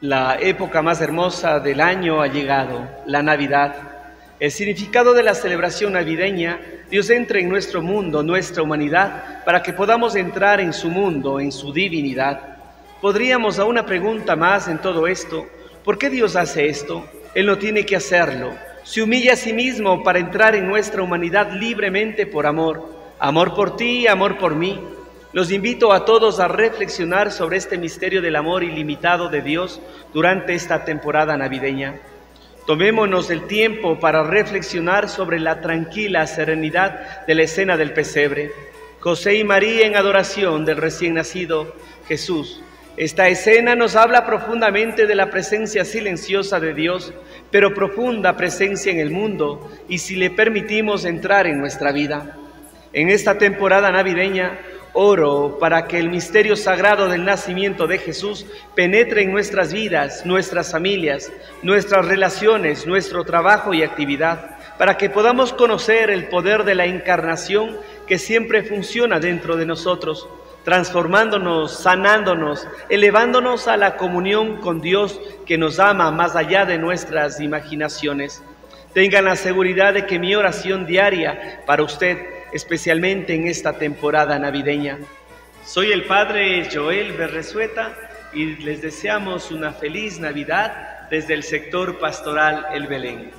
La época más hermosa del año ha llegado, la Navidad. El significado de la celebración navideña, Dios entra en nuestro mundo, nuestra humanidad, para que podamos entrar en su mundo, en su divinidad. Podríamos a una pregunta más en todo esto, ¿por qué Dios hace esto? Él no tiene que hacerlo. Se humilla a sí mismo para entrar en nuestra humanidad libremente por amor. Amor por ti, amor por mí. Los invito a todos a reflexionar sobre este misterio del amor ilimitado de Dios durante esta temporada navideña. Tomémonos el tiempo para reflexionar sobre la tranquila serenidad de la escena del pesebre. José y María en adoración del recién nacido Jesús. Esta escena nos habla profundamente de la presencia silenciosa de Dios, pero profunda presencia en el mundo y si le permitimos entrar en nuestra vida. En esta temporada navideña, Oro para que el misterio sagrado del nacimiento de Jesús penetre en nuestras vidas, nuestras familias, nuestras relaciones, nuestro trabajo y actividad, para que podamos conocer el poder de la encarnación que siempre funciona dentro de nosotros, transformándonos, sanándonos, elevándonos a la comunión con Dios que nos ama más allá de nuestras imaginaciones. Tengan la seguridad de que mi oración diaria para usted especialmente en esta temporada navideña. Soy el Padre Joel Berresueta y les deseamos una feliz Navidad desde el sector pastoral El Belén.